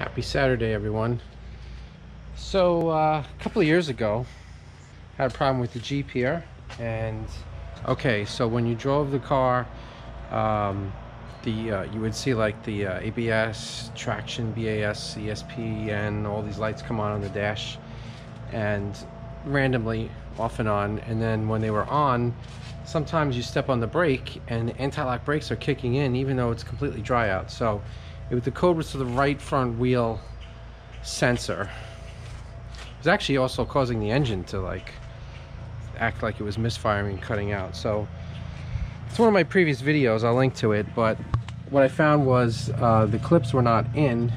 Happy Saturday, everyone. So, uh, a couple of years ago, had a problem with the Jeep here, and okay, so when you drove the car, um, the uh, you would see like the uh, ABS, traction, BAS, ESP, and all these lights come on on the dash, and randomly off and on, and then when they were on, sometimes you step on the brake and the anti-lock brakes are kicking in even though it's completely dry out. So it, the code was to the right front wheel sensor. It was actually also causing the engine to like act like it was misfiring and cutting out. So it's one of my previous videos, I'll link to it, but what I found was uh, the clips were not in.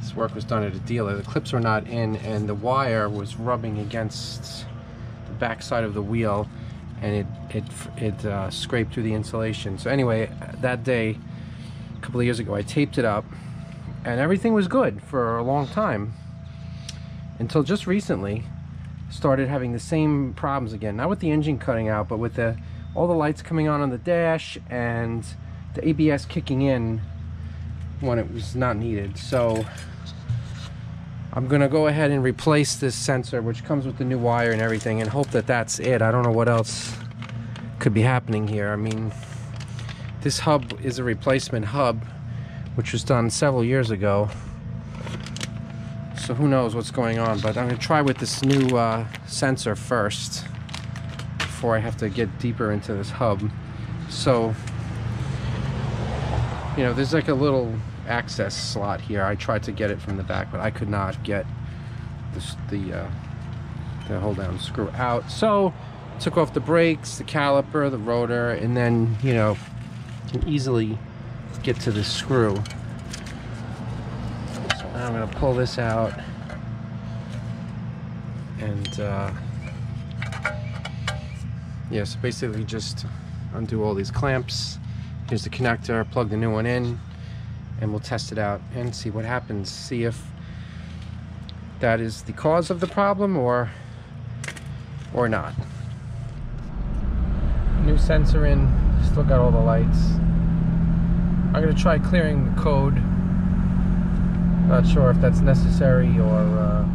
This work was done at a dealer. The clips were not in and the wire was rubbing against the back side of the wheel and it, it, it uh, scraped through the insulation. So anyway, that day, couple of years ago, I taped it up and everything was good for a long time until just recently started having the same problems again. Not with the engine cutting out but with the all the lights coming on on the dash and the ABS kicking in when it was not needed. So I'm gonna go ahead and replace this sensor which comes with the new wire and everything and hope that that's it. I don't know what else could be happening here. I mean this hub is a replacement hub, which was done several years ago. So who knows what's going on, but I'm gonna try with this new uh, sensor first before I have to get deeper into this hub. So, you know, there's like a little access slot here. I tried to get it from the back, but I could not get this, the, uh, the hold down screw out. So, took off the brakes, the caliper, the rotor, and then, you know, can easily get to the screw. So I'm going to pull this out and uh, yeah, so basically just undo all these clamps. Here's the connector, plug the new one in, and we'll test it out and see what happens. See if that is the cause of the problem or or not. New sensor in, still got all the lights. I'm gonna try clearing the code. Not sure if that's necessary or uh,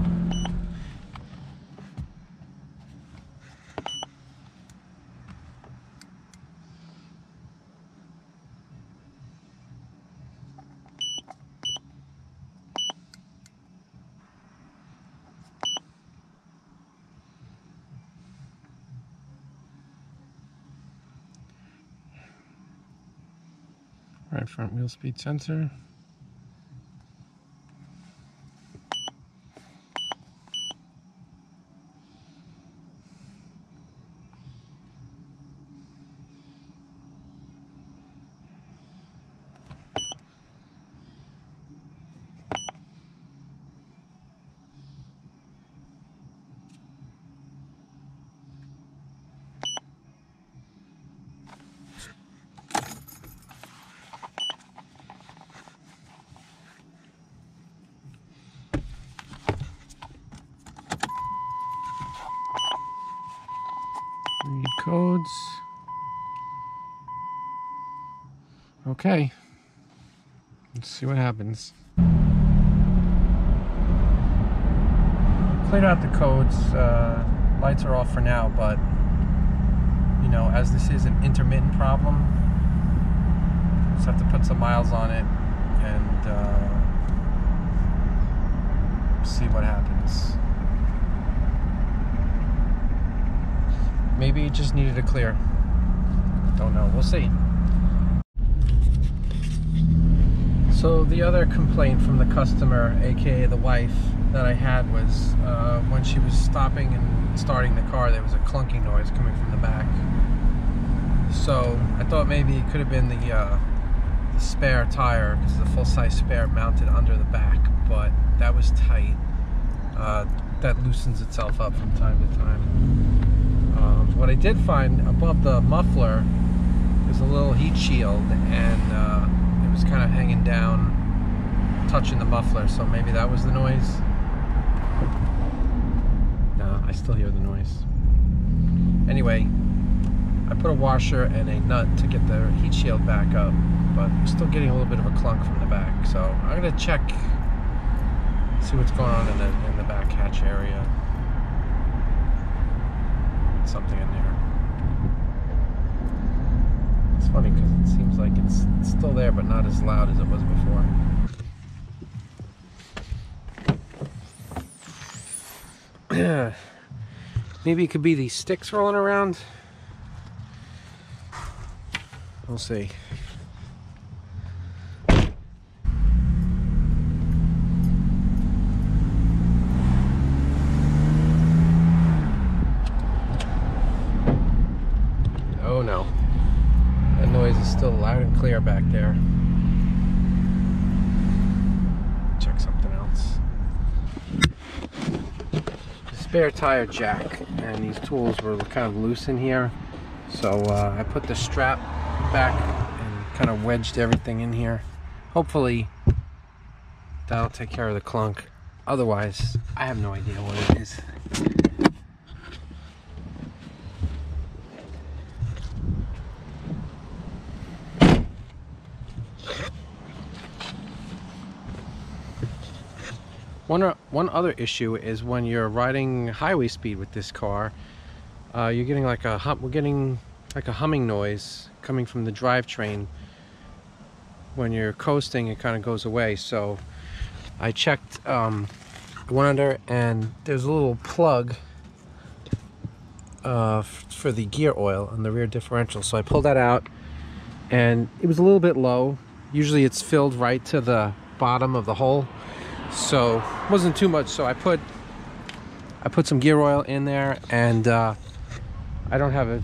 Right front wheel speed sensor. Codes. Okay. Let's see what happens. Cleared out the codes. Uh, lights are off for now, but you know, as this is an intermittent problem, just have to put some miles on it and uh, see what happens. Maybe it just needed a clear. Don't know. We'll see. So the other complaint from the customer, aka the wife, that I had was uh, when she was stopping and starting the car, there was a clunking noise coming from the back. So I thought maybe it could have been the, uh, the spare tire, because the full-size spare mounted under the back, but that was tight. Uh, that loosens itself up from time to time. Um, what I did find above the muffler is a little heat shield and uh, it was kind of hanging down touching the muffler so maybe that was the noise no I still hear the noise anyway I put a washer and a nut to get the heat shield back up, but I'm still getting a little bit of a clunk from the back. So I'm gonna check, see what's going on in the in the back hatch area. Something in there. It's funny because it seems like it's, it's still there, but not as loud as it was before. Maybe it could be these sticks rolling around. We'll see. Oh no. That noise is still loud and clear back there. Check something else. The spare tire jack and these tools were kind of loose in here. So uh, I put the strap back and kind of wedged everything in here. Hopefully that'll take care of the clunk. Otherwise, I have no idea what it is. One, o- one other issue is when you're riding highway speed with this car, uh, you're getting like a hum, we're getting like a humming noise coming from the drivetrain. When you're coasting, it kind of goes away. So I checked um, under, and there's a little plug uh, for the gear oil on the rear differential. So I pulled that out, and it was a little bit low. Usually, it's filled right to the bottom of the hole, so wasn't too much. So I put I put some gear oil in there, and uh, I don't have it.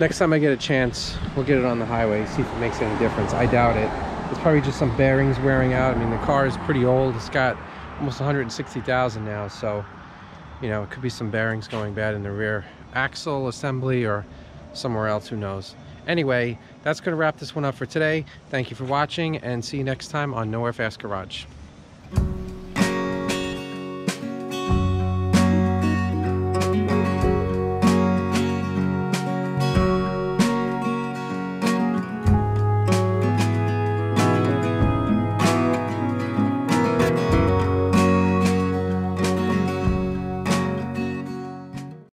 Next time I get a chance, we'll get it on the highway, see if it makes any difference. I doubt it. It's probably just some bearings wearing out. I mean, the car is pretty old. It's got almost 160,000 now, so you know, it could be some bearings going bad in the rear axle assembly or somewhere else, who knows. Anyway, that's going to wrap this one up for today. Thank you for watching and see you next time on Nowhere Fast Garage.